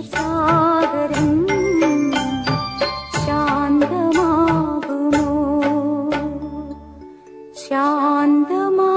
सागरं शान्तमा